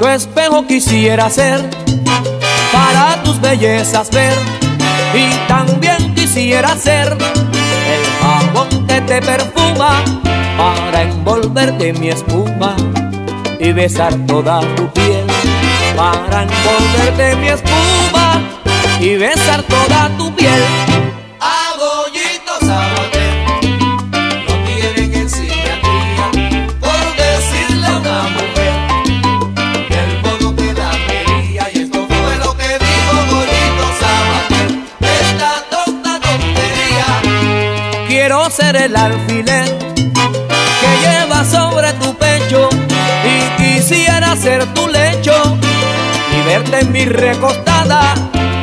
yo quisiera ser para tus bellezas ver y también quisiera ser el jabón que te perfuma para envolverte mi espuma y besar toda tu piel para envolverte mi espuma y besar toda tu piel. Ser el alfiler que lleva sobre tu pecho y quisiera ser tu lecho y verte en mi recostada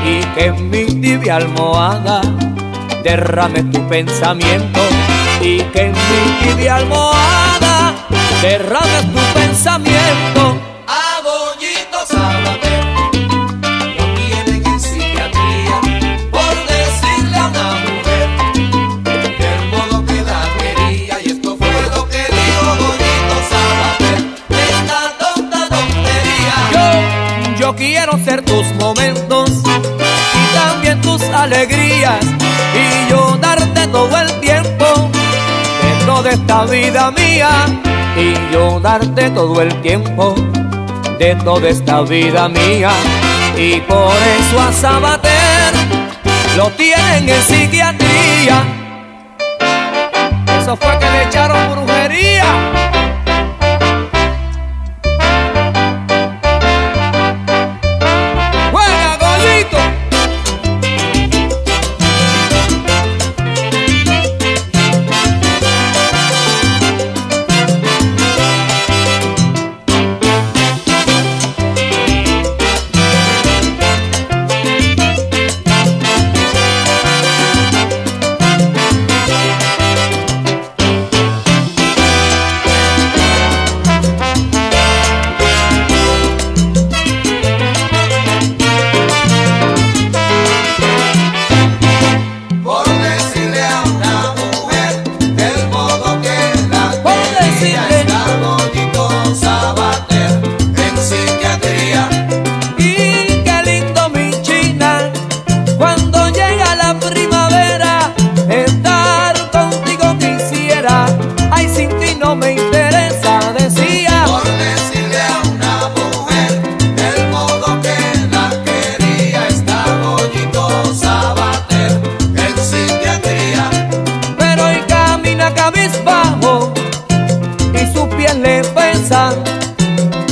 y que en mi tibia almohada derrame tu pensamiento y que en mi tibia almohada derrame tu pensamiento. Alegrías y yo darte todo el tiempo de toda esta vida mía y yo darte todo el tiempo de toda esta vida mía y por eso a Sabater lo tienen en psiquiatría. Eso fue que le echaron brujería.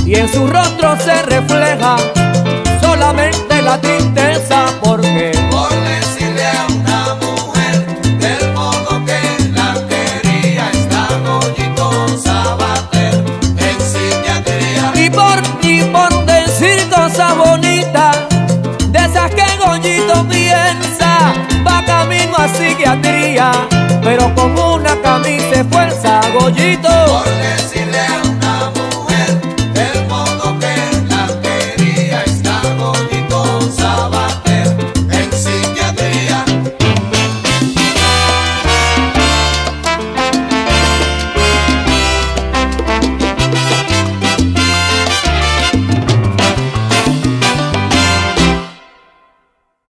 Y en su rostro se refleja solamente la tristeza porque por decirle a una mujer del modo que la quería está Gollito Sabater en psiquiatría. y por y por decir cosas bonitas de esas que Goyito piensa va camino a psiquiatría pero con una camisa fuerza Goyito